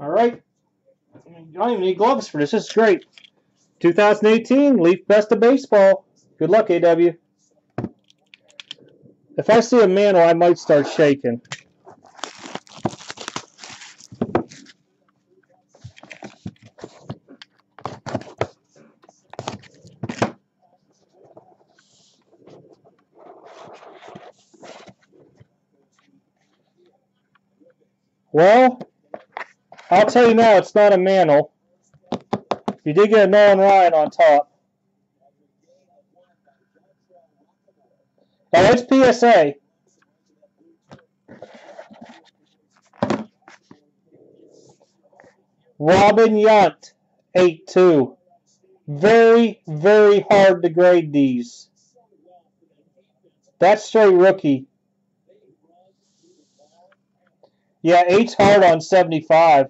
All right. I don't even need gloves for this. This is great. 2018 Leaf Best of Baseball. Good luck, AW. If I see a mantle, I might start shaking. Well, I'll tell you now, it's not a mantle. You did get a Nolan Ryan on top. Oh, it's PSA. Robin Yount, 8-2. Very, very hard to grade these. That's straight rookie. Yeah, eight's hard on 75.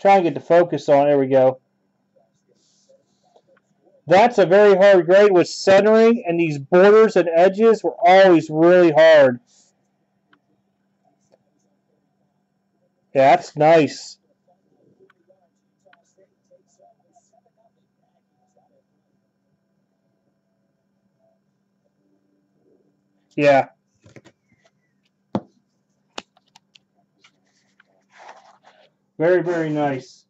Try and get the focus on. There we go. That's a very hard grade with centering, and these borders and edges were always really hard. Yeah, that's nice. Yeah. Very, very nice.